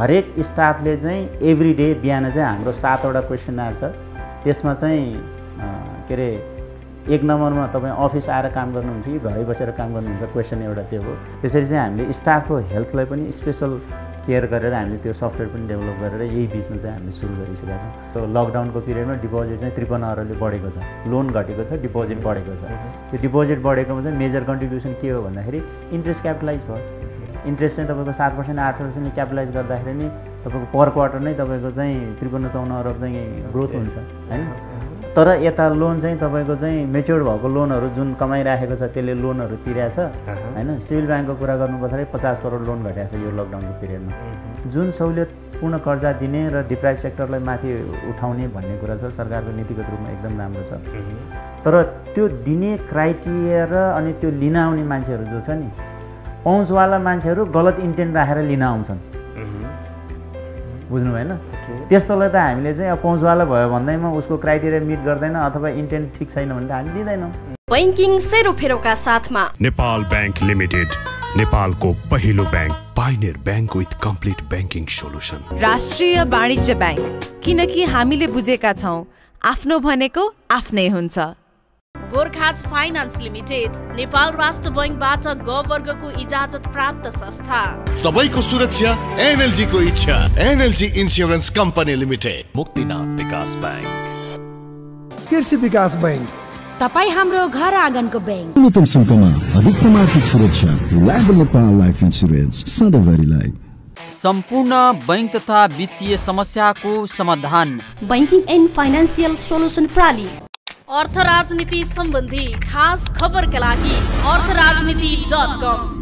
हरेक स्टाफले चाहिँ every day बिहान चाहिँ हाम्रो सातवटा क्वेसनर छ। त्यसमा चाहिँ के अरे एक नम्बरमा तपाईँ अफिस आएर काम गर्नुहुन्छ कि घरै बसेर काम गर्नुहुन्छ? क्वेसन एउटा त्यो हो। त्यसरी चाहिँ हामीले स्टाफको हेल्थलाई पनि स्पेसल केयर गरेर हामीले त्यो सफ्टवेयर पनि डेभलप गरेर यही बिचमा चाहिँ हामीले सुरु गरिसकेका छौँ। त्यो लकडाउनको पिरियडमा डिपोजिट चाहिँ त्रिपन्न अरबले बढेको छ। लोन घटेको छ डिपोजिट बढेको छ। त्यो डिपोजिट बढेकोमा चाहिँ मेजर कन्ट्रिब्युसन के हो भन्दाखेरि इन्ट्रेस्ट क्यापिटलाइज भयो। इन्ट्रेस्ट चाहिँ तपाईँको सात पर्सेन्ट आठ पर्सेन्ट क्यापिटलाइज गर्दाखेरि नि तपाईँको पर क्वार्टर नै तपाईँको चाहिँ त्रिपन्न चौन्न अरब चाहिँ ग्रोथ हुन्छ होइन? तर यता लोन चाहिँ तपाईँको चाहिँ मेच्योर भएको लोनहरू जुन कमाइराखेको छ त्यसले लोनहरू तिरेको छ होइन? सिभिल ब्याङ्कको कुरा गर्नु पर्दाखेरि पचास करोड लोन घटाएको छ यो लकडाउनको पिरियडमा जुन सहुलियतपूर्ण कर्जा दिने र डिप्राइभ सेक्टरलाई माथि उठाउने भन्ने कुरा छ सरकारको नीतिगत रूपमा एकदम राम्रो छ। तर त्यो दिने क्राइटेरिया र अनि त्यो लिन आउने मान्छेहरू जो छ नि पहुँचवाला मान्छेहरू गलत इन्टेन्ट राखेर लिन आउँछन्। बुझ्नु भएन? त्यस्तोलाई त हामीले चाहिँ अब पहुँचवाला भयो भन्दैमा उसको क्राइटेरिया मिट गर्दैन अथवा इन्टेन्ट ठिक छैन भने त हामी दिँदैनौँ। बैङ्किङ सेरोफेरोका साथमा। नेपाल ब्याङ्क लिमिटेड नेपालको पहिलो bank pioneer bank with complete banking solution Rastriya Banijya bank किनकि हामीले बुझेका छौँ आफ्नो भनेको आफ्नै हुन्छ। गोर्खाज फाइनान्स लिमिटेड नेपाल राष्ट्र बैङ्कबाट ग वर्गको इजाजत प्राप्त संस्था। सबैको सुरक्षा एनएलजी को इच्छा NLG insurance company limited. Muktinath Bikas bank. कृषि विकास बैङ्क तपाईँ हाम्रो घर आँगनको ब्याङ्क। न्यूनतम शुल्कमा अधिकतम आर्थिक सुरक्षा रिलायबल नेपाल लाइफ इन्सुरेन्स सधैँभरिलाई सम्पूर्ण बैङ्क तथा वित्तीय समस्याको समाधान। बैङ्किङ एन्ड फाइनेन्सियल सोलुसन प्रणाली। अर्थ राजनीति सम्बन्धी खास खबरका लागि अर्थ राजनीति डट कम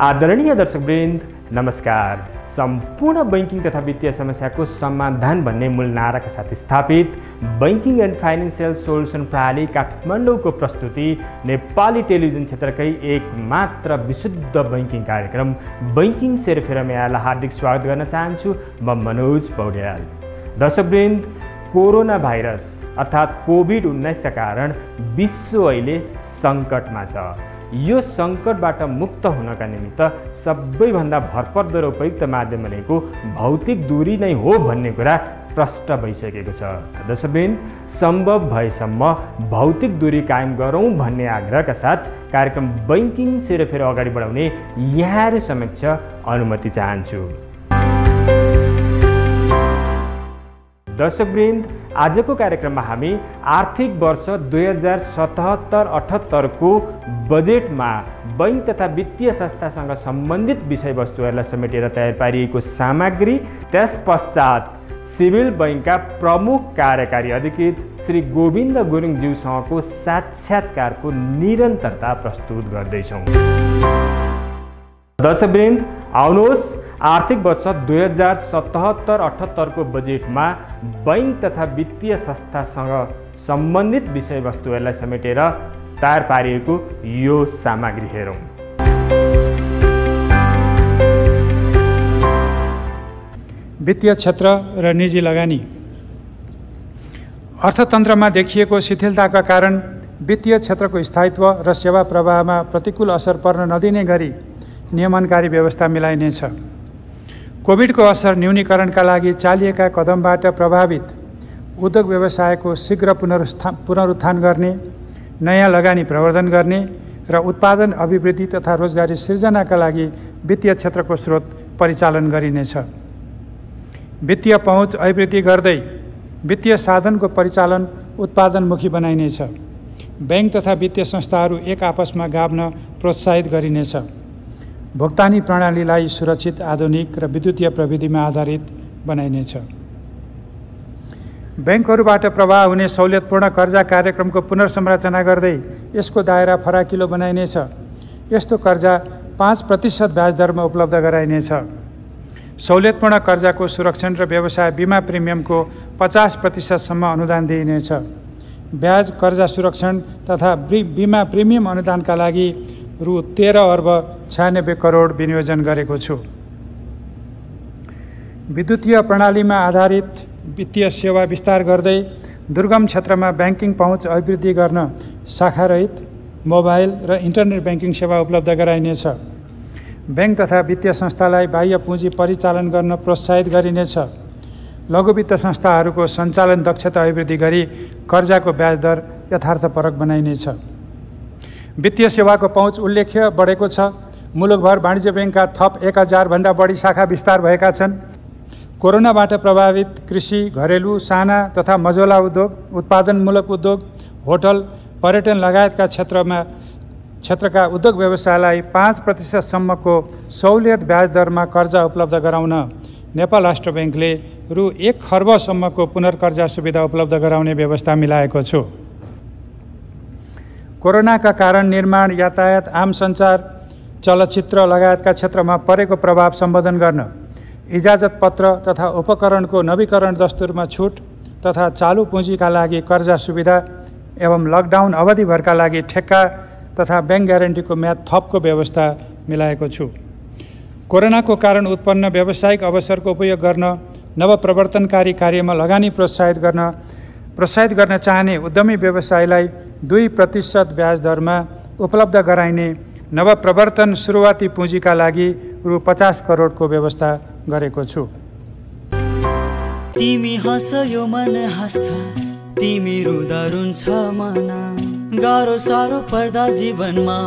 आदरणीय दर्शकवृन्द नमस्कार। सम्पूर्ण बैङ्किङ तथा वित्तीय समस्याको समाधान भन्ने मूल नाराका साथ स्थापित बैङ्किङ एन्ड फाइनेन्सियल सोल्युसन प्रणाली काठमाडौँको प्रस्तुति नेपाली टेलिभिजन क्षेत्रकै एक मात्र विशुद्ध बैङ्किङ कार्यक्रम बैङ्किङ सेरोफेरोमा यहाँलाई हार्दिक स्वागत गर्न चाहन्छु म मनोज पौड्याल। दर्शकवृन्द कोरोना भाइरस अर्थात् कोभिड उन्नाइसका कारण विश्व अहिले सङ्कटमा छ। यो सङ्कटबाट मुक्त हुनका निमित्त सबैभन्दा भरपर्दो र उपयुक्त माध्यम भनेको भौतिक दूरी नै हो भन्ने कुरा प्रष्ट भइसकेको छ। दर्शकबिन सम्भव भएसम्म भौतिक दूरी कायम गरौँ भन्ने आग्रहका साथ कार्यक्रम बैङ्किङ सेरोफेरो अगाडि बढाउने यहाँहरू समक्ष अनुमति चाहन्छु। दर्शकवृन्द आजको कार्यक्रममा हामी आर्थिक वर्ष दुई हजार सतहत्तर अठहत्तरको बजेटमा बैङ्क तथा वित्तीय संस्थासँग सम्बन्धित विषयवस्तुहरूलाई समेटेर तयार पारिएको सामग्री त्यस पश्चात सिभिल बैङ्कका प्रमुख कार्यकारी अधिकृत श्री गोविन्द गुरुङज्यूसँगको साक्षात्कारको निरन्तरता प्रस्तुत गर्दैछौँ। दर्शकवृन्द आउनुहोस्। आर्थिक वर्ष दुई हजार सतहत्तर अठहत्तरको बजेटमा बैङ्क तथा वित्तीय संस्थासँग सम्बन्धित विषयवस्तुहरूलाई समेटेर तयार पारिएको यो सामग्री हेरौँ। वित्तीय क्षेत्र र निजी लगानी। अर्थतन्त्रमा देखिएको शिथिलताका कारण वित्तीय क्षेत्रको स्थायित्व र सेवा प्रवाहमा प्रतिकूल असर पर्न नदिने गरी नियमनकारी व्यवस्था मिलाइनेछ। कोभिडको असर न्यूनीकरणका लागि चालिएका कदमबाट प्रभावित उद्योग व्यवसायको शीघ्र पुनरुत्थान पुनरुत्थान गर्ने नयाँ लगानी प्रवर्धन गर्ने र उत्पादन अभिवृद्धि तथा रोजगारी सिर्जनाका लागि वित्तीय क्षेत्रको स्रोत परिचालन गरिनेछ। वित्तीय पहुँच अभिवृद्धि गर्दै वित्तीय साधनको परिचालन उत्पादनमुखी बनाइनेछ। ब्याङ्क तथा वित्तीय संस्थाहरू एक आपसमा गाभ्न प्रोत्साहित गरिनेछ। भुक्तानी प्रणालीलाई सुरक्षित आधुनिक र विद्युतीय प्रविधिमा आधारित बनाइनेछ। ब्याङ्कहरूबाट प्रवाह हुने सहुलियतपूर्ण कर्जा कार्यक्रमको पुनर्संरचना गर्दै यसको दायरा फराकिलो बनाइनेछ। यस्तो कर्जा पाँच प्रतिशत ब्याज दरमा उपलब्ध गराइनेछ। सहुलियतपूर्ण कर्जाको सुरक्षण र व्यवसाय बिमा प्रिमियमको पचास प्रतिशतसम्म अनुदान दिइनेछ। ब्याज कर्जा सुरक्षण तथा बिमा प्रिमियम अनुदानका लागि रु तेह्र अर्ब छयानब्बे करोड विनियोजन गरेको छु। विद्युतीय प्रणालीमा आधारित वित्तीय सेवा विस्तार गर्दै दुर्गम क्षेत्रमा ब्याङ्किङ पहुँच अभिवृद्धि गर्न शाखारहित मोबाइल र इन्टरनेट ब्याङ्किङ सेवा उपलब्ध गराइनेछ। ब्याङ्क तथा वित्तीय संस्थालाई बाह्य पुँजी परिचालन गर्न प्रोत्साहित गरिनेछ। लघु वित्त संस्थाहरूको सञ्चालन दक्षता अभिवृद्धि गरी कर्जाको ब्याज दर यथार्थपरक बनाइनेछ। वित्तीय सेवाको पहुँच उल्लेख्य बढेको छ। मुलुकभर वाणिज्य ब्याङ्कका थप एक हजारभन्दा बढी शाखा विस्तार भएका छन्। कोरोनाबाट प्रभावित कृषि घरेलु साना तथा मझौला उद्योग उत्पादनमूलक उद्योग होटल पर्यटन लगायतका क्षेत्रमा क्षेत्रका उद्योग व्यवसायलाई पाँच प्रतिशतसम्मको सहुलियत ब्याज दरमा कर्जा उपलब्ध गराउन नेपाल राष्ट्र ब्याङ्कले रु एक खर्बसम्मको पुनर्कर्जा सुविधा उपलब्ध गराउने व्यवस्था मिलाएको छु। कोरोनाका कारण निर्माण यातायात आम सञ्चार चलचित्र लगायतका क्षेत्रमा परेको प्रभाव सम्बोधन गर्न इजाजत पत्र तथा उपकरणको नवीकरण दस्तुरमा छुट तथा चालु पुँजीका लागि कर्जा सुविधा एवं लकडाउन अवधिभरका लागि ठेक्का तथा ब्याङ्क ग्यारेन्टीको म्याद थपको व्यवस्था मिलाएको छु। कोरोनाको कारण उत्पन्न व्यावसायिक अवसरको उपयोग गर्न नवप्रवर्तनकारी कार्यमा लगानी प्रोत्साहित गर्न प्रोत्साहित गर्न चाहने उद्यमी व्यवसायलाई दुई प्रतिशत ब्याज दरमा उपलब्ध गराइने नवप्रवर्तन सुरुवाती पुँजीका लागि रु पचास करोडको व्यवस्था गरेको छु। तिमी हँस यो मन हाँस। तिमी रुँदा मन। गाह्रो साह्रो पर्दा जीवनमा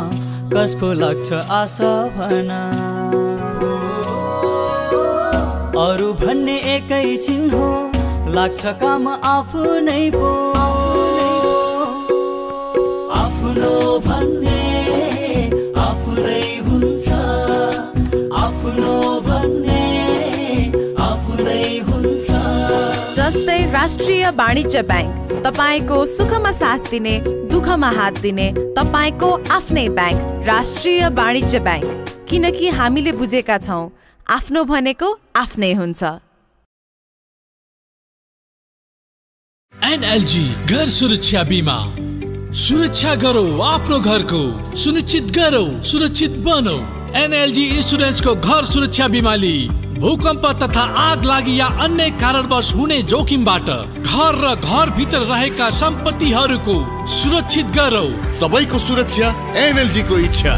कसको लाग्छ आशा भना। अरू भन्ने एकैछिन हो लाग्छ काम आफू नै पो। आफ्नो भन्ने आफूरै हुन्छ। आफ्नो भन्ने आफूरै हुन्छ। जस्तै राष्ट्रिय वाणिज्य ब्याङ्क तपाईँको सुखमा साथ दिने दुःखमा हात दिने तपाईँको आफ्नै ब्याङ्क राष्ट्रिय वाणिज्य ब्याङ्क। किनकि हामीले बुझेका छौँ आफ्नो भनेको आफ्नै हुन्छ। एनएलजी घर सुरक्षा बीमा। सुरक्षा गरौ आफ्नो घरको। सुनिश्चित गरौ सुरक्षित बनौ। एनएलजी इन्सुरेन्सको घर सुरक्षा बिमा लिई भूकम्प तथा आग लागि या अन्य कारणवश हुने जोखिमबाट घर र घरभित्र रहेका सम्पत्तिहरूको सुरक्षित गरौ। सबैको सुरक्षा एनएलजी को इच्छा।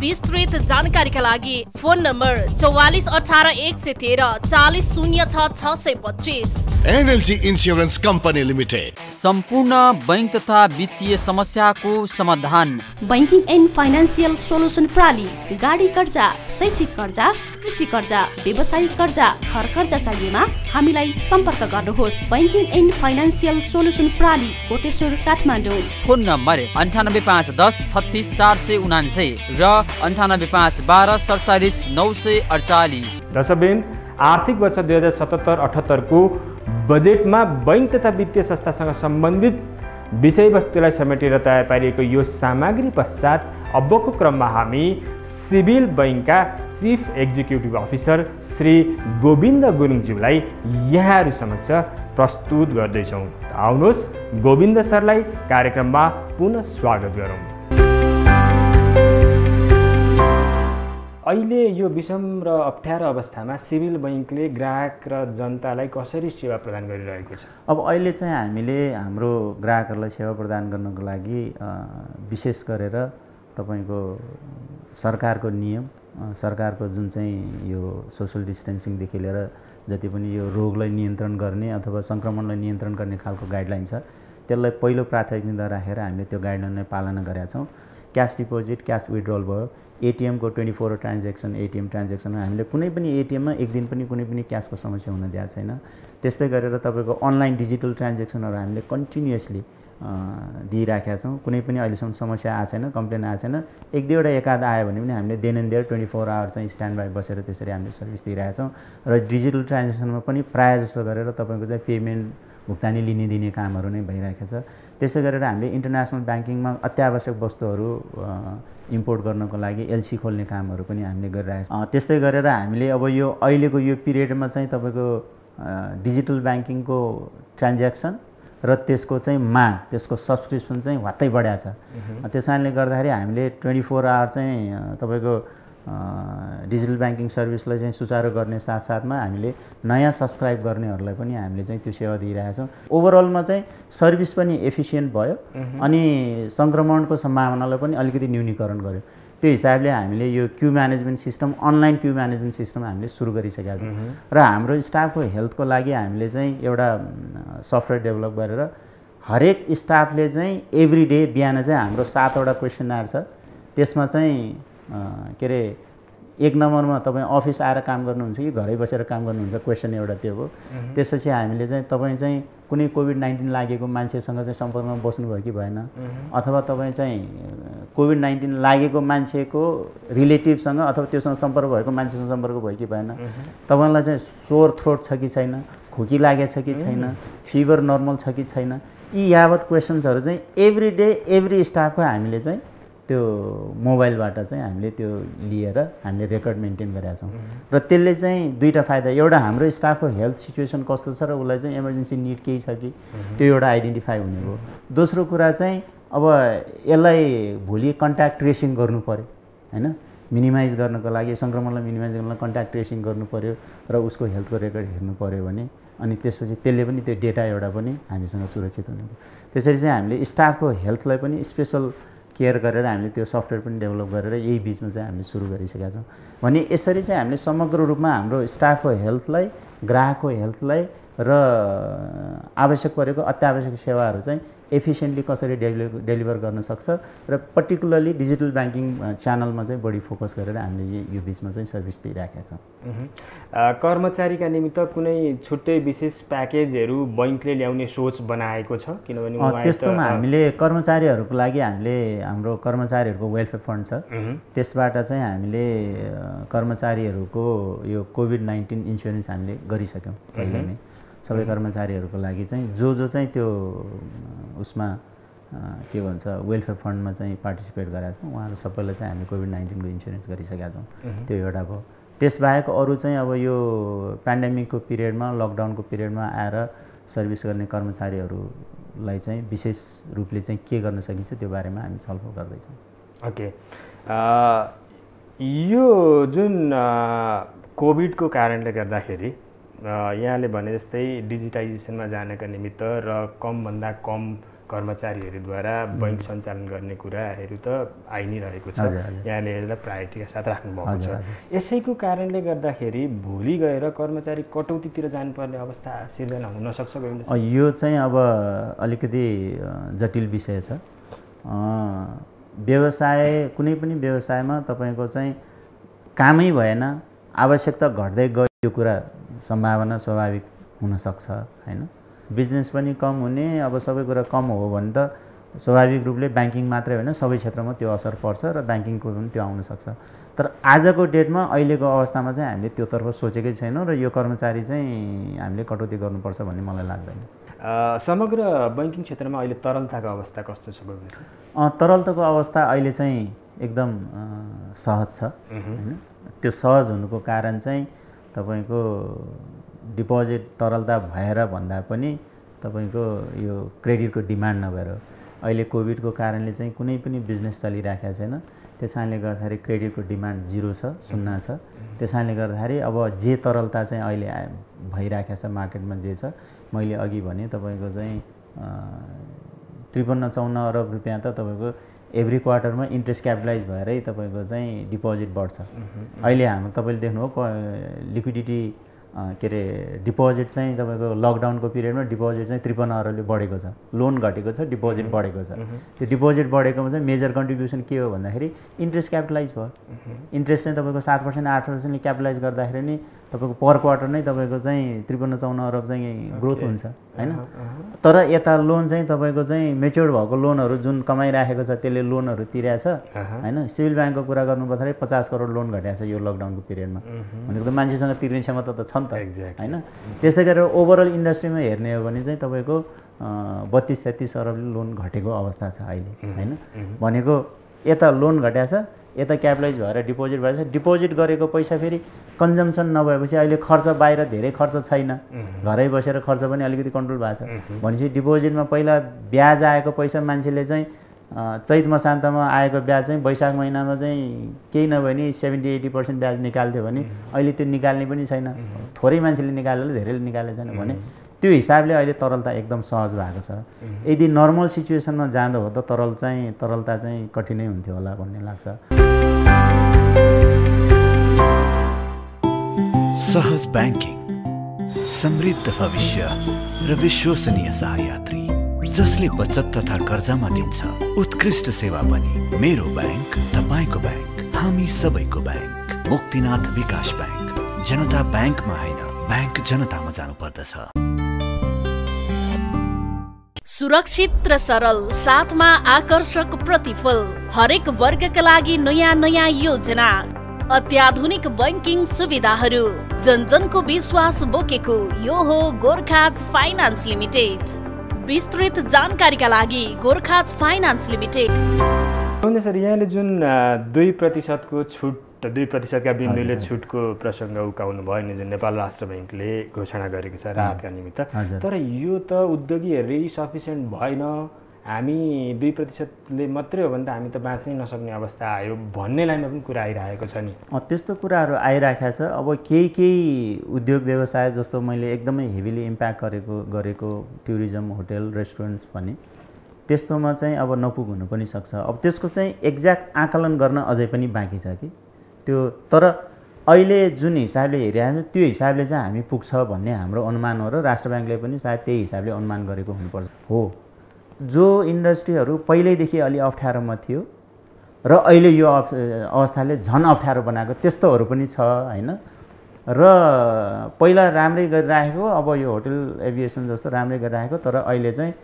विस्तृत जानकारीका लागि फोन नम्बर चौवालिस अठार एक सय तेह्र चालिस शून्य छ छ सय पच्चिस। NLG insurance company limited. सम्पूर्ण बैङ्क तथा वित्तीय समस्याको समाधान। बैंकिङ एन्ड फाइनेन्सियल सोलुसन प्रणाली गाडी कर्जा शैक्षिक कर्जा कृषि कर्जा व्यावसायिक कर्जा घर कर्जा चाहिएमा हामीलाई सम्पर्क गर्नुहोस्। बैंकिङ एन्ड फाइनेन्सियल सोलुसन प्रणाली कोटेश्वर काठमाडौँ। फोन नम्बर अन्ठानब्बे पाँच दस छत्तिस चार सय उनान्सय र अन्ठानब्बे पाँच बाह्र सडचालिस नौ सय अडचालिस। दर्शकबिन आर्थिक वर्ष दुई हजार सतहत्तर अठहत्तरको बजेटमा बैङ्क तथा वित्तीय संस्थासँग सम्बन्धित विषयवस्तुलाई समेटेर तयार पारिएको यो सामग्री पश्चात अबको क्रममा हामी civil बैङ्कका chief executive officer Shri Govinda गुरुङज्यूलाई यहाँहरू समक्ष प्रस्तुत गर्दैछौँ। आउनुहोस् गोविन्द सरलाई कार्यक्रममा पुनः स्वागत गरौँ। अहिले यो विषम र अप्ठ्यारो अवस्थामा सिभिल बैङ्कले ग्राहक र जनतालाई कसरी सेवा प्रदान गरिरहेको छ? अब अहिले चाहिँ हामीले हाम्रो ग्राहकहरूलाई सेवा प्रदान गर्नको लागि विशेष गरेर तपाईँको सरकारको नियम सरकारको जुन चाहिँ यो सोसल डिस्टेन्सिङदेखि लिएर जति पनि यो रोगलाई नियन्त्रण गर्ने अथवा सङ्क्रमणलाई नियन्त्रण गर्ने खालको गाइडलाइन छ त्यसलाई पहिलो प्राथमिकता राखेर हामीले त्यो गाइडलाइनलाई पालना गरेका छौँ। क्यास डिपोजिट क्यास विड्रल भयो एटिएमको ट्वेन्टी फोर ट्रान्जेक्सन एटिएम ट्रान्जेक्सनमा हामीले कुनै पनि एटिएममा एक दिन पनि कुनै पनि क्यासको समस्या हुन दिएको छैन। त्यस्तै गरेर तपाईँको अनलाइन डिजिटल ट्रान्जेक्सनहरू हामीले कन्टिन्युसली दिइराखेका छौँ। कुनै पनि अहिलेसम्म समस्या आएको छैन कम्प्लेन आएको छैन। एक दुईवटा एकाध आयो भने पनि हामीले then and there twenty four hour चाहिँ स्ट्यान्ड बाई बसेर त्यसरी हामीले सर्भिस दिइरहेका छौँ। र डिजिटल ट्रान्जेक्सनमा पनि प्रायः जस्तो गरेर तपाईँको चाहिँ पेमेन्ट भुक्तानी लिने दिने कामहरू नै भइरहेको छ। त्यसै गरेर हामीले इन्टरनेसनल ब्याङ्किङमा अत्यावश्यक वस्तुहरू इम्पोर्ट गर्नको लागि एलसी खोल्ने कामहरू पनि हामीले गरिरहेको छौँ त्यस्तै गरेर हामीले अब यो अहिलेको यो पिरियडमा चाहिँ तपाईँको डिजिटल ब्याङ्किङको ट्रान्ज्याक्सन र त्यसको चाहिँ माग त्यसको सब्सक्रिप्सन चाहिँ वात्तै बढाएको छ। त्यस कारणले गर्दाखेरि हामीले ट्वेन्टी फोर आवर चाहिँ तपाईँको डिजिटल ब्याङ्किङ सर्भिसलाई चाहिँ सुचारू गर्ने साथसाथमा हामीले नयाँ सब्सक्राइब गर्नेहरूलाई पनि हामीले चाहिँ त्यो सेवा दिइरहेका छौँ ओभरअलमा चाहिँ सर्भिस पनि एफिसियन्ट भयो। अनि सङ्क्रमणको सम्भावनालाई पनि अलिकति न्यूनीकरण गर्यो त्यो हिसाबले हामीले यो queue management system online queue management system हामीले सुरु गरिसकेका छौँ। र हाम्रो स्टाफको हेल्थको लागि हामीले चाहिँ एउटा सफ्टवेयर डेभलप गरेर हरेक स्टाफले चाहिँ एभ्री डे बिहान चाहिँ हाम्रो सातवटा क्वेसनर छ त्यसमा चाहिँ के अरे एक नम्बरमा तपाईँ अफिस आएर काम गर्नुहुन्छ कि घरै बसेर काम गर्नुहुन्छ? क्वेसन एउटा त्यो हो। त्यसपछि हामीले चाहिँ तपाईँ चाहिँ कुनै कोभिड नाइन्टिन लागेको मान्छेसँग चाहिँ सम्पर्कमा बस्नुभयो कि भएन। अथवा तपाईँ चाहिँ कोभिड नाइन्टिन लागेको मान्छेको रिलेटिभसँग अथवा त्योसँग सम्पर्क भएको मान्छेसँग सम्पर्क भयो कि भएन? तपाईँलाई चाहिँ स्वर थ्रोट छ कि छैन? खोकी लागेको छ कि छैन? फिभर नर्मल छ कि छैन? यी यावत क्वेसन्सहरू चाहिँ एभ्री डे एभ्री स्टाफको हामीले चाहिँ त्यो मोबाइलबाट चाहिँ हामीले त्यो लिएर हामीले रेकर्ड मेन्टेन गरेका छौँ। र त्यसले चाहिँ दुईवटा फाइदा एउटा हाम्रो स्टाफको हेल्थ सिचुएसन कस्तो छ र उसलाई चाहिँ इमर्जेन्सी निड केही छ कि त्यो एउटा आइडेन्टिफाई हुने हो। दोस्रो कुरा चाहिँ अब यसलाई भोलि कन्ट्याक्ट ट्रेसिङ गर्नु पऱ्यो होइन? मिनिमाइज गर्नको लागि सङ्क्रमणलाई मिनिमाइज गर्नलाई कन्ट्याक्ट ट्रेसिङ गर्नु पऱ्यो र उसको हेल्थको रेकर्ड हेर्नु पऱ्यो भने अनि त्यसपछि त्यसले पनि त्यो डेटा एउटा पनि हामीसँग सुरक्षित हुने त्यसरी चाहिँ हामीले स्टाफको हेल्थलाई पनि स्पेसल केयर गरेर हामीले त्यो सफ्टवेयर पनि डेभलप गरेर यही बिचमा चाहिँ हामीले सुरु गरिसकेका छौँ। भने यसरी चाहिँ हामीले समग्र रूपमा हाम्रो स्टाफको हेल्थलाई ग्राहकको हेल्थलाई र आवश्यक परेको अत्यावश्यक सेवाहरू चाहिँ एफिसियन्टली कसरी डेलिभर डेलिभर गर्न सक्छ र पर्टिकुलरली डिजिटल ब्याङ्किङ च्यानलमा चाहिँ बढी फोकस गरेर हामीले यो- यो बिचमा चाहिँ सर्भिस दिइरहेका छौँ। कर्मचारीका निमित्त कुनै छुट्टै विशेष प्याकेजहरू बैङ्कले ल्याउने सोच बनाएको छ? किनभने त्यस्तोमा हामीले कर्मचारीहरूको लागि हामीले हाम्रो कर्मचारीहरूको वेलफेयर फन्ड छ। त्यसबाट चाहिँ हामीले कर्मचारीहरूको यो कोभिड नाइन्टिन इन्सुरेन्स हामीले गरिसक्यौँ पहिले। नै। सबै कर्मचारीहरूको लागि चाहिँ जो जो चाहिँ त्यो उसमा के भन्छ वेलफेयर फन्डमा चाहिँ पार्टिसिपेट गरेका छौँ उहाँहरू सबैलाई चाहिँ हामीले कोभिड नाइन्टिनको इन्सुरेन्स गरिसकेका छौँ। त्यो एउटा भयो। त्यसबाहेक अरू चाहिँ अब यो पेन्डेमिकको पिरियडमा लकडाउनको पिरियडमा आएर सर्भिस गर्ने कर्मचारीहरूलाई चाहिँ विशेष रूपले चाहिँ के गर्न सकिन्छ त्यो बारेमा हामी छलफल गर्दैछौँ। ओके। यो जुन कोभिडको कारणले गर्दाखेरि यहाँले भने जस्तै डिजिटाइजेसनमा जानका निमित्त र कमभन्दा कम कर्मचारीहरूद्वारा बैङ्क सञ्चालन गर्ने कुराहरू त आइ नै रहेको छ। यहाँले यसलाई प्रायोरिटीका साथ राख्नुभएको छ। यसैको कारणले गर्दाखेरि भोलि गएर कर्मचारी कटौतीतिर जानुपर्ने अवस्था सिर्जना हुनसक्छ यो चाहिँ अब अलिकति जटिल विषय छ। व्यवसाय कुनै पनि व्यवसायमा तपाईँको चाहिँ कामै भएन आवश्यकता घट्दै गयो त्यो कुरा सम्भावना स्वाभाविक हुनसक्छ होइन? बिजनेस पनि कम हुने अब सबै कुरा कम हो भने त स्वाभाविक रूपले ब्याङ्किङ मात्रै होइन सबै क्षेत्रमा त्यो असर पर्छ र ब्याङ्किङको पनि त्यो आउनसक्छ। तर आजको डेटमा अहिलेको अवस्थामा चाहिँ हामीले त्योतर्फ सोचेकै छैनौँ र यो कर्मचारी चाहिँ हामीले कटौती गर्नुपर्छ भन्ने मलाई लाग्दैन। समग्र बैङ्किङ क्षेत्रमा अहिले तरलताको अवस्था कस्तो छ तरलताको अवस्था अहिले चाहिँ एकदम सहज छ। होइन? त्यो सहज हुनुको कारण चाहिँ तपाईँको डिपोजिट तरलता भएर भन्दा पनि तपाईँको यो क्रेडिटको डिमान्ड नभएर। अहिले कोभिडको कारणले चाहिँ कुनै पनि बिजनेस चलिरहेको छैन त्यस कारणले गर्दाखेरि क्रेडिटको डिमान्ड जिरो छ शून्य छ त्यस कारणले गर्दाखेरि अब जे तरलता चाहिँ अहिले भइरहेको छ मार्केटमा जे छ मैले अघि भने तपाईँको चाहिँ त्रिपन्न चौन्न अरब रुपियाँ त तपाईँको एभ्री क्वार्टरमा इन्ट्रेस्ट क्यापिटलाइज भएरै तपाईँको चाहिँ डिपोजिट बढ्छ। अहिले हाम्रो तपाईँले देख्नुभयो लिक्विडिटी के अरे डिपोजिट चाहिँ तपाईँको लकडाउनको पिरियडमा डिपोजिट चाहिँ त्रिपन्न अरबले बढेको छ। लोन घटेको छ डिपोजिट बढेको छ। त्यो डिपोजिट बढेकोमा चाहिँ मेजर कन्ट्रिब्युसन के हो भन्दाखेरि इन्ट्रेस्ट क्यापिटलाइज भयो। इन्ट्रेस्ट चाहिँ तपाईँको सात पर्सेन्ट आठ पर्सेन्टले क्यापिटलाइज गर्दाखेरि नि तपाईँको पर क्वार्टर नै तपाईँको चाहिँ त्रिपन्न चौन्न अरब चाहिँ ग्रोथ हुन्छ होइन? तर यता लोन चाहिँ तपाईँको चाहिँ मेच्योर भएको लोनहरू जुन कमाइराखेको छ त्यसले लोनहरू तिरेको छ होइन? सिभिल ब्याङ्कको कुरा गर्नुपर्दाखेरि पचास करोड लोन घटाएको छ यो लकडाउनको पिरियडमा भनेको त मान्छेसँग तिर्ने क्षमता त छ नि त होइन? त्यस्तै गरेर ओभरअल इन्डस्ट्रीमा हेर्ने हो भने चाहिँ तपाईँको बत्तिस तेत्तिस अरबले लोन घटेको अवस्था छ अहिले होइन? भनेको यता लोन घटाएको छ यता क्यापिटलाइज भएर डिपोजिट भएछ डिपोजिट गरेको पैसा फेरि कन्जम्सन नभएपछि अहिले खर्च बाहिर धेरै खर्च छैन। घरै बसेर खर्च पनि अलिकति कन्ट्रोल भएको छ। भनेपछि डिपोजिटमा पहिला ब्याज आएको पैसा मान्छेले चाहिँ चैत मसान्तमा आएको ब्याज चाहिँ वैशाख महिनामा चाहिँ केही नभए नि सेभेन्टी एट्टी पर्सेन्ट ब्याज निकाल्थ्यो भने अहिले त्यो निकाल्ने पनि छैन। थोरै मान्छेले निकालेर धेरैले निकालेको छैन भने त्यो हिसाबले अहिले तरलता एकदम सहज भएको छ। यदि नर्मल सिचुएसनमा जाँदा हो त तरल चाहिँ तरलता चाहिँ कठिनै हुन्थ्यो होला भन्ने लाग्छ। सहज ब्याङ्किङ समृद्ध भविष्य र विश्वसनीय सहयात्री जसले बचत तथा कर्जामा दिन्छ। उत्कृष्ट सेवा पनि मेरो ब्याङ्क तपाईँको ब्याङ्क हामी सबैको ब्याङ्क मुक्तिनाथ विकास ब्याङ्क जनता ब्याङ्कमा होइन ब्याङ्क जनतामा जानुपर्दछ। सुरक्षित र सरल साथमा आकर्षक प्रतिफल हरेक वर्गका लागि नयाँ नयाँ योजना अत्याधुनिक बैंकिङ सुविधाहरू। जनजनको विश्वास बोकेको यो हो गोर्खाज फाइनान्स लिमिटेड। विस्तृत जानकारीका लागि गोर्खाज फाइनान्स लिमिटेड। हुन्छ सर यहाँले जुन दुई प्रतिशतको छुट दुई प्रतिशतका बिन्दुले छुटको प्रसङ्ग उकाउनु भयो नि जुन नेपाल राष्ट्र ब्याङ्कले घोषणा गरेको छ राहतका निमित्त। तर यो त उद्योगीहरूले सफिसियन्ट भएन। हामी दुई प्रतिशतले मात्रै हो भने त हामी त बाँच्नै नसक्ने अवस्था आयो भन्ने लाइनमा पनि कुरा आइरहेको छ नि। त्यस्तो कुराहरू आइरहेको छ। अब केही केही उद्योग व्यवसाय जस्तो मैले एकदमै हेभिली इम्प्याक्ट गरेको गरेको टुरिज्म होटेल रेस्टुरेन्ट्स भने त्यस्तोमा चाहिँ अब नपुग हुनु पनि सक्छ। अब त्यसको चाहिँ एक्ज्याक्ट आकलन गर्न अझै पनि बाँकी छ कि? त्यो तर अहिले जुन हिसाबले हेरिरहेको छ त्यो हिसाबले चाहिँ हामी पुग्छ भन्ने हाम्रो अनुमान हो र राष्ट्र ब्याङ्कले पनि सायद त्यही हिसाबले अनुमान गरेको हुनुपर्छ। हो। जो इन्डस्ट्रीहरू पहिल्यैदेखि अलि अप्ठ्यारोमा थियो र अहिले यो अवस्थाले झन् अप्ठ्यारो बनाएको त्यस्तोहरू पनि छ होइन? र पहिला राम्रै गरिराखेको अब यो होटल एभिएसन जस्तो राम्रै गरिराखेको तर अहिले चाहिँ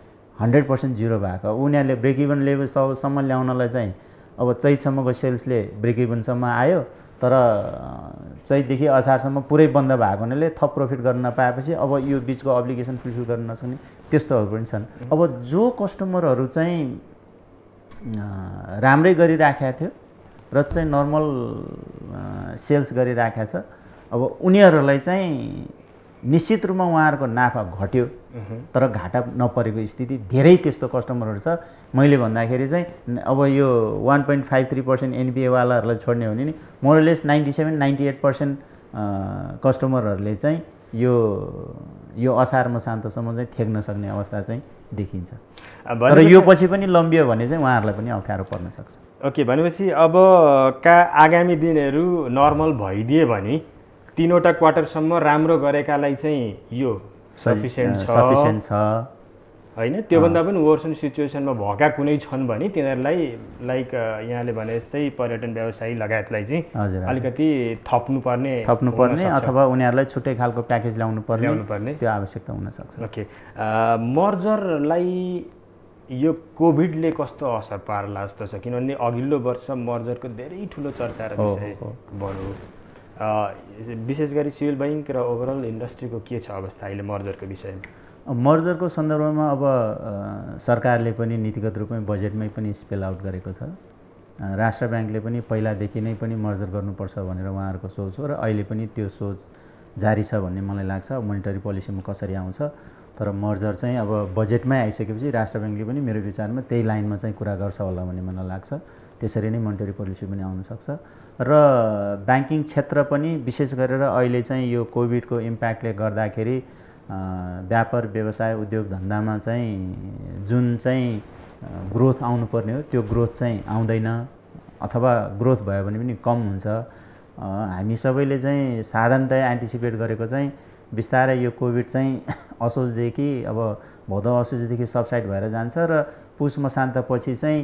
हन्ड्रेड पर्सेन्ट जिरो भएको। उनीहरूले ब्रेक इभन लेभलसम्म ल्याउनलाई चाहिँ अब चैतसम्मको सेल्सले ब्रेक इभनसम्म आयो। तर चैतदेखि असारसम्म पुरै बन्द भएको हुनाले थप प्रफिट गर्न नपाएपछि अब यो बिचको अब्लिगेसन फुलफिल गर्न नसक्ने त्यस्तोहरू पनि छन्। अब जो कस्टमरहरू चाहिँ राम्रै गरिराखेको थियो र चाहिँ नर्मल सेल्स गरिराखेको छ अब उनीहरूलाई चाहिँ निश्चित रूपमा उहाँहरूको नाफा घट्यो तर घाटा नपरेको स्थिति धेरै त्यस्तो कस्टमरहरू छ। मैले भन्दाखेरि चाहिँ अब यो one point five three percent एनपिएवालाहरूलाई छोड्ने हो भने नि more or less ninety seven ninety eight percent कस्टमरहरूले चाहिँ यो यो असार मसान्तसम्म चाहिँ थेग्न सक्ने अवस्था चाहिँ देखिन्छ। तर यो पछि पनि लम्बियो भने चाहिँ उहाँहरूलाई पनि अप्ठ्यारो पर्न सक्छ। ओके भनेपछि अब का आगामी दिनहरू नर्मल भइदिए भने तिनवटा क्वार्टरसम्म राम्रो गरेकालाई चाहिँ यो सफिसियन्ट छ सफिसियन्ट छ होइन त्योभन्दा पनि वर्सन सिचुएसनमा भएका कुनै छन् भने तिनीहरूलाई लाइक यहाँले भने जस्तै पर्यटन व्यवसायी लगायतलाई चाहिँ। अलिकति थप्नुपर्ने थप्नुपर्ने। अथवा उनीहरूलाई छुट्टै खालको प्याकेज ल्याउनु पर्ने ल्याउनु पर्ने। त्यो आवश्यकता हुनसक्छ ओके मर्जरलाई यो कोभिडले कस्तो असर पार्ला जस्तो छ किनभने अघिल्लो वर्ष मर्जरको धेरै ठुलो चर्चा र विषय। विशेष गरी सिभिल ब्याङ्क र ओभरअल इन्डस्ट्रीको के छ अवस्था अहिले मर्जरको विषयमा? मर्जरको सन्दर्भमा अब सरकारले पनि नीतिगत रूपमै बजेटमै पनि स्पेल आउट गरेको छ। राष्ट्र ब्याङ्कले पनि पहिलादेखि नै पनि मर्जर गर्नुपर्छ भनेर उहाँहरूको सोच हो र अहिले पनि त्यो सोच जारी छ भन्ने मलाई लाग्छ। मोनिटरी पोलिसीमा कसरी आउँछ? तर मर्जर चाहिँ अब बजेटमै आइसकेपछि राष्ट्र ब्याङ्कले पनि मेरो विचारमा त्यही लाइनमा चाहिँ कुरा गर्छ होला भन्ने मलाई लाग्छ। त्यसरी नै मोनिटरी पोलिसी पनि आउनसक्छ र ब्याङ्किङ क्षेत्र पनि विशेष गरेर अहिले चाहिँ यो कोभिडको इम्प्याक्टले गर्दाखेरि व्यापार व्यवसाय उद्योग धन्दामा चाहिँ जुन चाहिँ ग्रोथ आउनुपर्ने हो त्यो ग्रोथ चाहिँ आउँदैन अथवा ग्रोथ भयो भने पनि कम हुन्छ। हामी सबैले चाहिँ साधारणतया एन्टिसिपेट गरेको चाहिँ बिस्तारै यो कोभिड चाहिँ असोजदेखि अब भदौ असोजदेखि सबसाइड भएर जान्छ र पुस मसान्तपछि चाहिँ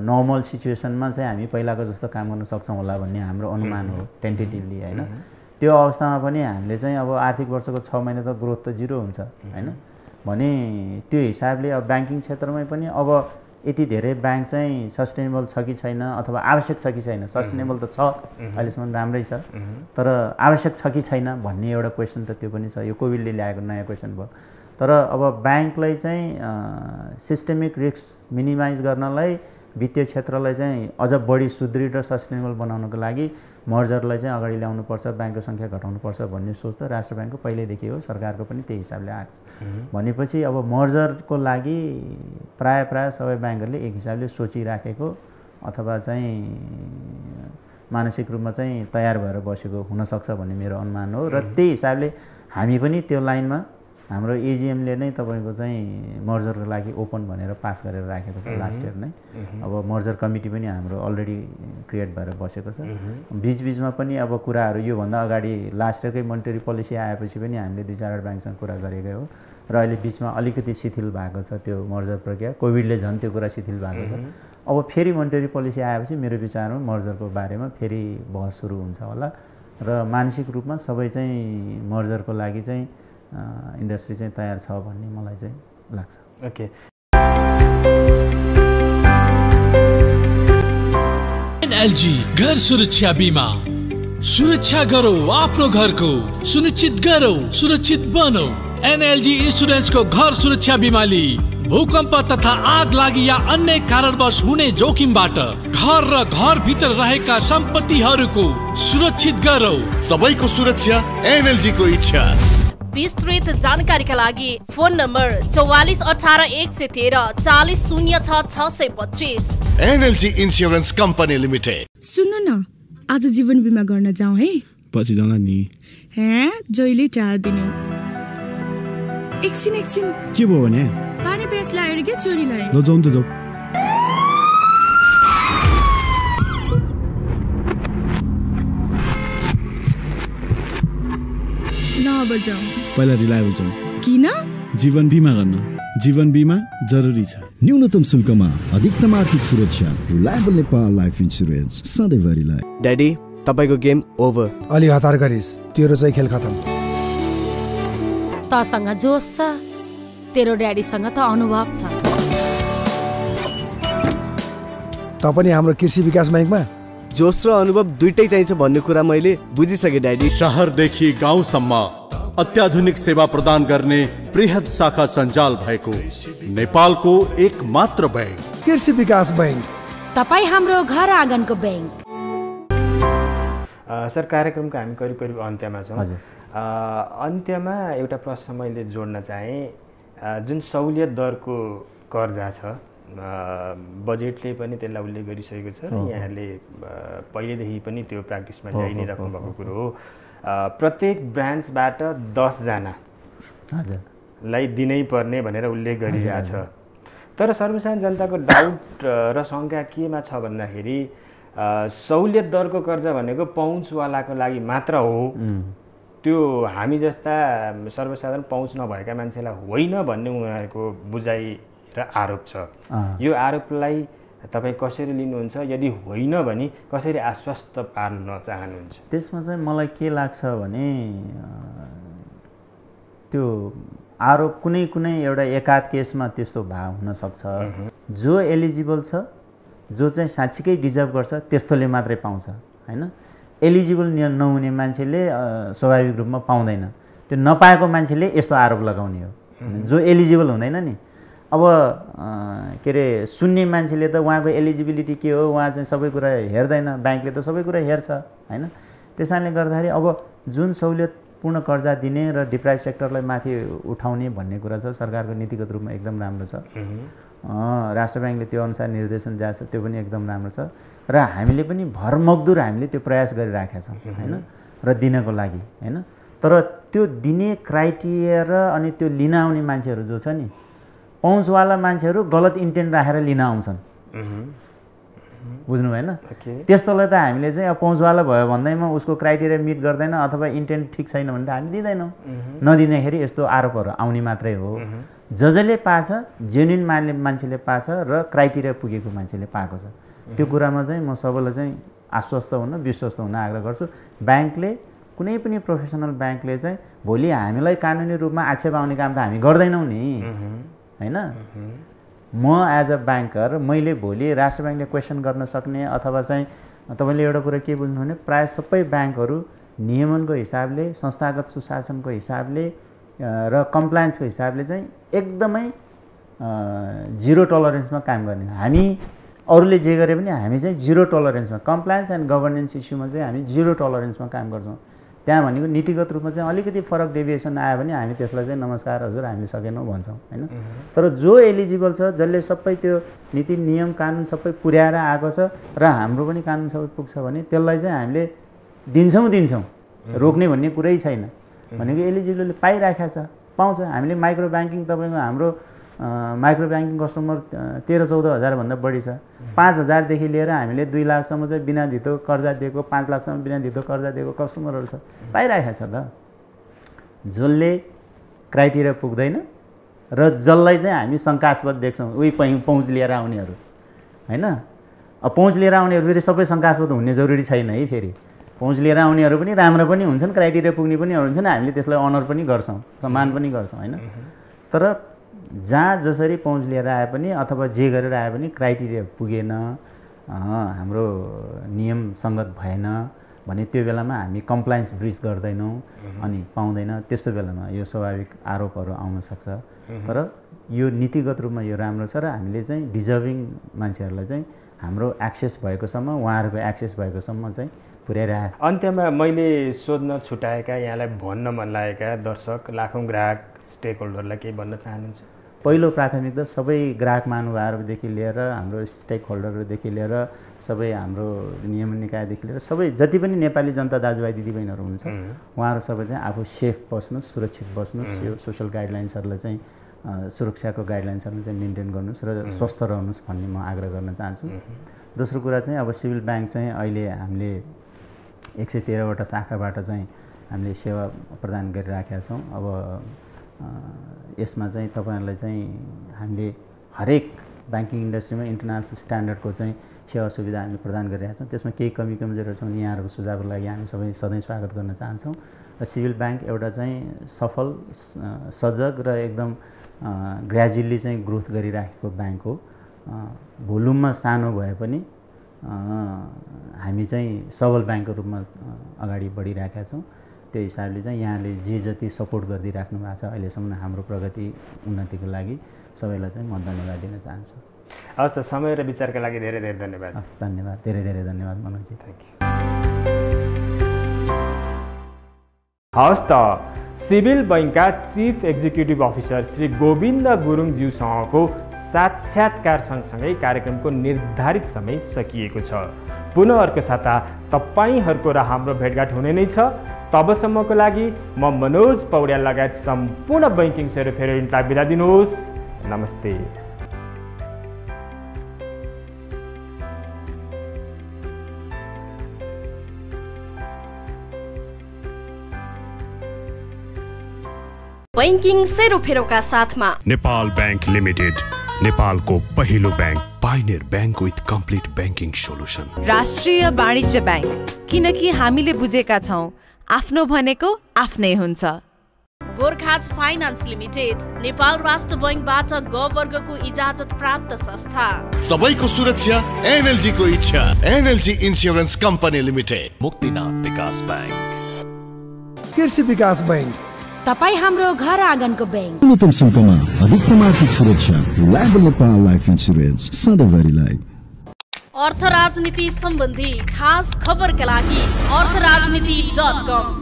नर्मल सिचुएसनमा चाहिँ हामी पहिलाको जस्तो काम गर्न सक्छौँ होला भन्ने हाम्रो अनुमान हो टेन्टेटिभली होइन? त्यो अवस्थामा पनि हामीले चाहिँ अब आर्थिक वर्षको छ महिना त ग्रोथ त जिरो हुन्छ होइन? भने त्यो हिसाबले अब ब्याङ्किङ क्षेत्रमै पनि अब यति धेरै ब्याङ्क चाहिँ सस्टेनेबल छ कि छैन अथवा आवश्यक छ कि छैन? सस्टेनेबल त छ अहिलेसम्म राम्रै छ। तर आवश्यक छ कि छैन भन्ने एउटा क्वेसन त त्यो पनि छ। यो कोभिडले ल्याएको नयाँ क्वेसन भयो। तर अब ब्याङ्कलाई चाहिँ सिस्टेमिक रिस्क मिनिमाइज गर्नलाई वित्तीय क्षेत्रलाई चाहिँ अझ बढी सुदृढ र सस्टेनेबल बनाउनको लागि मर्जरलाई चाहिँ अगाडि ल्याउनुपर्छ ब्याङ्कको सङ्ख्या घटाउनुपर्छ भन्ने सोच त राष्ट्र ब्याङ्कको पहिल्यैदेखि हो सरकारको पनि त्यही हिसाबले आएको छ। भनेपछि अब मर्जरको लागि प्राय प्राय सबै ब्याङ्कहरूले एक हिसाबले सोचिराखेको अथवा चाहिँ मानसिक रूपमा चाहिँ तयार भएर बसेको हुनसक्छ भन्ने मेरो अनुमान हो र त्यही हिसाबले हामी पनि त्यो लाइनमा हाम्रो एजिएमले नै तपाईँको चाहिँ मर्जरको लागि ओपन भनेर पास गरेर राखेको छ लास्ट इयर नै। अब मर्जर कमिटी पनि हाम्रो अलरेडी क्रिएट भएर बसेको छ। बिचबिचमा पनि अब कुराहरू योभन्दा अगाडि लास्ट इयरकै मोनिटरी पोलिसी आएपछि पनि हामीले दुई चारवटा ब्याङ्कसँग कुरा गरेकै हो। र अहिले बिचमा अलिकति शिथिल भएको छ त्यो मर्जर प्रक्रिया। कोभिडले झन् त्यो कुरा शिथिल भएको छ। अब फेरि मोनिटरी पोलिसी आएपछि मेरो विचारमा मर्जरको बारेमा फेरि बहस सुरु हुन्छ होला। र मानसिक रूपमा सबै चाहिँ मर्जरको लागि चाहिँ इन्डस्ट्री चाहिँ तयार छ भन्ने मलाई चाहिँ लाग्छ। ओके। एनएलजी घर सुरक्षा बिमा। सुरक्षा गरौ आफ्नो घरको। सुनिश्चित गरौ सुरक्षित बनौ। एनएलजी इन्सुरेन्सको घर सुरक्षा बिमाले भूकम्प तथा आग लागि या अन्य कारणवश हुने जोखिमबाट घर र घरभित्र रहेका सम्पत्तिहरूको सुरक्षित गरौ। सबैको सुरक्षा एनएलजी को इच्छा। विस्तृत जानकारीका लागि फोन नम्बर चौवालिस अठार एक सय तेह्र चालिस शून्य छ छ सय पच्चिस। NLG insurance company limited. सुन्नु न आज जीवन बिमा गर्न जाउँ है? पछि जाउँला नि। हे जहिले टार्दिनु एकछिन एकछिन। के भयो भने? पानी प्यास लाग्यो क्या छोरीलाई? ल जाउँ त जाउँ। जाउँ। पहिला रिलायबल जाउँ किन? जीवन बिमा गर्न। जीवन बिमा जरुरी छ। न्यूनतम शुल्कमा अधिकतम आर्थिक सुरक्षा रिलायबल नेपाल लाइफ इन्सुरेन्स सधैँभरिलाई ड्याडी तपाईँको गेम ओभर अलि हतार गरिस्। तेरो चाहिँ खेल खतम। तसँग जोस छ। तेरो ड्याडीसँग त अनुभव छ। त पनि हाम्रो कृषि विकास ब्याङ्कमा? जोस र अनुभव दुइटै चाहिन्छ भन्ने कुरा मैले बुझिसकेँ ड्याडी सहरदेखि गाउँसम्म अत्याधुनिक सेवा प्रदान गर्ने बृहत शाखा सञ्जाल भएको नेपालको एक मात्र ब्याङ्क कृषि विकास ब्याङ्क तपाईँ हाम्रो घर आँगनको ब्याङ्क सर कार्यक्रमको हामी करिब करिब अन्त्यमा छौँ। अन्त्यमा एउटा प्रश्न मैले जोड्न चाहेँ। जुन सहुलियत दरको कर्जा छ बजेटले पनि त्यसलाई उल्लेख गरिसकेको छ। र। यहाँले पहिलेदेखि पनि त्यो प्र्याक्टिसमा ल्याइ नै राख्नु भएको। कुरो हो। प्रत्येक ब्रान्चबाट दसजना हजुर। लाई दिनै पर्ने भनेर उल्लेख गरिरहेको हजुर, छ। तर सर्वसाधारण जनताको डाउट र शङ्का केमा छ भन्दाखेरि सहुलियत दरको कर्जा भनेको पहुँचवालाको लागि मात्र हो। त्यो हामी जस्ता सर्वसाधारण पहुँच नभएका मान्छेलाई होइन भन्ने उनीहरूको बुझाइ र आरोप छ। यो आरोपलाई तपाईँ कसरी लिनुहुन्छ? यदि होइन भने कसरी आश्वस्त पार्न चाहनुहुन्छ? त्यसमा चाहिँ मलाई के लाग्छ भने त्यो आरोप कुनै कुनै एउटा एकाध केसमा त्यस्तो भाव हुनसक्छ जो एलिजिबल छ जो चाहिँ साँच्चीकै डिजर्भ गर्छ त्यस्तोले मात्रै पाउँछ होइन? एलिजिबल नहुने मान्छेले स्वाभाविक रूपमा पाउँदैन। त्यो नपाएको मान्छेले यस्तो आरोप लगाउने हो। जो एलिजिबल हुँदैन नि अब के अरे सुन्ने मान्छेले त उहाँको एलिजिबिलिटी के हो? उहाँ चाहिँ सबै कुरा हेर्दैन। ब्याङ्कले त सबै कुरा हेर्छ होइन? त्यस कारणले गर्दाखेरि अब जुन सहुलियतपूर्ण कर्जा दिने र डिप्राइभ सेक्टरलाई माथि उठाउने भन्ने कुरा छ सरकारको नीतिगत रूपमा एकदम राम्रो छ। राष्ट्र ब्याङ्कले त्यो अनुसार निर्देशन दिएको छ त्यो पनि एकदम राम्रो छ। र हामीले पनि भरमग्दुर हामीले त्यो प्रयास गरिराखेका छौँ होइन? र दिनको लागि होइन? तर त्यो दिने क्राइटेरिया र अनि त्यो लिन आउने मान्छेहरू जो छ नि पहुँचवाला मान्छेहरू गलत इन्टेन्ट राखेर लिन आउँछन्। बुझ्नु भएन? त्यस्तोलाई त हामीले चाहिँ अब पहुँचवाला भयो भन्दैमा उसको क्राइटेरिया मिट गर्दैन अथवा इन्टेन्ट ठिक छैन भने त हामी दिँदैनौँ। नदिँदाखेरि यस्तो आरोपहरू आउने मात्रै हो। ज जसले पाछ जेन्युन मान्छे मान्छेले पाछ र क्राइटेरिया पुगेको मान्छेले पाएको छ। त्यो कुरामा चाहिँ म सबैलाई चाहिँ आश्वस्त हुन विश्वस्त हुन आग्रह गर्छु। ब्याङ्कले कुनै पनि प्रोफेसनल ब्याङ्कले चाहिँ भोलि हामीलाई कानुनी रूपमा आक्षेप आउने काम त हामी गर्दैनौँ नि। होइन? म एज अ ब्याङ्कर मैले भोलि राष्ट्र ब्याङ्कले क्वेसन गर्न सक्ने अथवा चाहिँ तपाईँले एउटा कुरा के बुझ्नु भने प्रायः सबै ब्याङ्कहरू नियमनको हिसाबले संस्थागत सुशासनको हिसाबले र कम्प्लायन्सको हिसाबले चाहिँ एकदमै जिरो टलरेन्समा काम गर्ने। हामी अरूले जे गरे पनि हामी चाहिँ जिरो टलरेन्समा कम्प्लायन्स एन्ड गभर्नेन्स इस्युमा चाहिँ हामी जिरो टलरेन्समा काम गर्छौँ। त्यहाँ भनेको नीतिगत रूपमा चाहिँ अलिकति फरक डेभिएसन आयो भने हामी त्यसलाई चाहिँ नमस्कार हजुर हामी सकेनौँ भन्छौँ होइन? तर जो एलिजिबल छ जसले सबै त्यो नीति नियम कानुन सबै पुर्याएर आएको छ र हाम्रो पनि कानुन सबै पुग्छ भने त्यसलाई चाहिँ हामीले दिन्छौँ दिन्छौँ। रोक्ने भन्ने कुरै छैन। भनेको एलिजिबलले पाइराखेको छ पाउँछ। हामीले माइक्रो ब्याङ्किङ तपाईँको हाम्रो माइक्रो ब्याङ्किङ कस्टमर तेह्र चौध हजारभन्दा बढी छ। पाँच हजारदेखि लिएर हामीले दुई लाखसम्म चाहिँ बिना धितो कर्जा दिएको पाँच लाखसम्म बिना धितो कर्जा दिएको कस्टमरहरू छ। पाइरहेको छ त। जसले क्राइटेरिया पुग्दैन र जसलाई चाहिँ हामी शङ्कास्पद देख्छौँ उही पै पहुँच लिएर आउनेहरू होइन? अब पहुँच लिएर आउनेहरू फेरि सबै शङ्कास्पद हुने जरुरी छैन है फेरि। पहुँच लिएर आउनेहरू पनि राम्रो पनि हुन्छन् क्राइटेरिया पुग्ने पनि हुन्छन् हामीले त्यसलाई अनर पनि गर्छौँ सम्मान पनि गर्छौँ होइन? तर जहाँ जसरी पहुँच लिएर आए पनि अथवा जे गरेर आए पनि क्राइटेरिया पुगेन हाम्रो नियम सङ्गत भएन भने त्यो बेलामा हामी कम्प्लायन्स ब्रिज गर्दैनौँ अनि पाउँदैन। त्यस्तो बेलामा यो स्वाभाविक आरोपहरू आउन सक्छ। तर यो नीतिगत रूपमा यो राम्रो छ र हामीले चाहिँ डिजर्भिङ मान्छेहरूलाई चाहिँ हाम्रो एक्सेस भएकोसम्म उहाँहरूको एक्सेस भएकोसम्म चाहिँ पुर्याइरहेको छ। अन्त्यमा मैले सोध्न छुट्याएका यहाँलाई भन्न मन लागेका दर्शक लाखौँ ग्राहक स्टेक होल्डरलाई केही भन्न चाहनुहुन्छ? पहिलो प्राथमिकता सबै ग्राहक महानुभावहरूदेखि लिएर हाम्रो स्टेक होल्डरहरूदेखि लिएर सबै हाम्रो नियम निकायदेखि लिएर सबै जति पनि नेपाली जनता दाजुभाइ दिदीबहिनीहरू हुनुहुन्छ उहाँहरू सबै चाहिँ आफू सेफ बस्नुहोस् सुरक्षित बस्नुहोस् यो सोसियल गाइडलाइन्सहरूलाई चाहिँ सुरक्षाको गाइडलाइन्सहरू चाहिँ मेन्टेन गर्नुहोस् र स्वस्थ रहनुहोस् भन्ने म आग्रह गर्न चाहन्छु। दोस्रो कुरा चाहिँ अब सिभिल ब्याङ्क चाहिँ अहिले हामीले एक सय तेह्रवटा शाखाबाट चाहिँ हामीले सेवा प्रदान गरिराखेका छौँ। अब यसमा चाहिँ तपाईँहरूलाई चाहिँ हामीले हरेक ब्याङ्किङ इन्डस्ट्रीमा इन्टरनेसनल स्ट्यान्डर्डको चाहिँ सेवा सुविधा हामीले प्रदान गरिरहेका छौँ। त्यसमा केही कमी छ भने यहाँहरूको सुझावको लागि हामी सबै सधैँ स्वागत गर्न चाहन्छौँ। र सिभिल ब्याङ्क एउटा चाहिँ सफल सजग र एकदम ग्रेजुअली चाहिँ ग्रोथ गरिराखेको ब्याङ्क हो। भोल्युममा सानो भए पनि हामी चाहिँ सबल ब्याङ्कको रूपमा अगाडि बढिरहेका छौँ। त्यो हिसाबले चाहिँ यहाँले जे जति सपोर्ट गरिदिइराख्नु भएको छ अहिलेसम्म हाम्रो प्रगति उन्नतिको लागि सबैलाई चाहिँ म धन्यवाद दिन चाहन्छु। हस् त समय र विचारका लागि धेरै धेरै धन्यवाद। हस् धन्यवाद। धेरै धेरै धन्यवाद मनोजी थ्याङ्क यू हवस् त civil बैङ्कका chief executive officer Shri Govinda गुरुङज्यूसँगको साक्षात्कार सँगसँगै कार्यक्रमको निर्धारित समय सकिएको छ। पुनः अर्को साता तपाईँहरूको र हाम्रो भेटघाट हुने नै छ। तबसम्मको लागि म मनोज पौड्याल लगायत सम्पूर्ण बैङ्किङ सेरोफेरोइन्टलाई बिदा दिनुहोस्। नमस्ते। बैङ्किङ सेरोफेरोका साथमा नेपाल ब्याङ्क लिमिटेड। नेपालको पहिलो bank pioneer bank with complete banking solution Rastriya Banijya bank किनकि हामीले बुझेका छौँ आफ्नो भनेको आफ्नै हुन्छ। गोर्खाज फाइनान्स लिमिटेड नेपाल राष्ट्र बैङ्कबाट ग वर्गको इजाजत प्राप्त संस्था। सबैको सुरक्षा एनएलजी को इच्छा NLG insurance company limited Muktinath Bikas bank. कृषि विकास बैङ्क तपाईँ हाम्रो घर आँगनको ब्याङ्क। न्यूनतम शुल्कमा अधिकतम आर्थिक सुरक्षा नेपाल लाइफ इन्सुरेन्स सधैँभरिलाई अर्थ राजनीति सम्बन्धी खास खबरका लागि अर्थ राजनीति डट कम।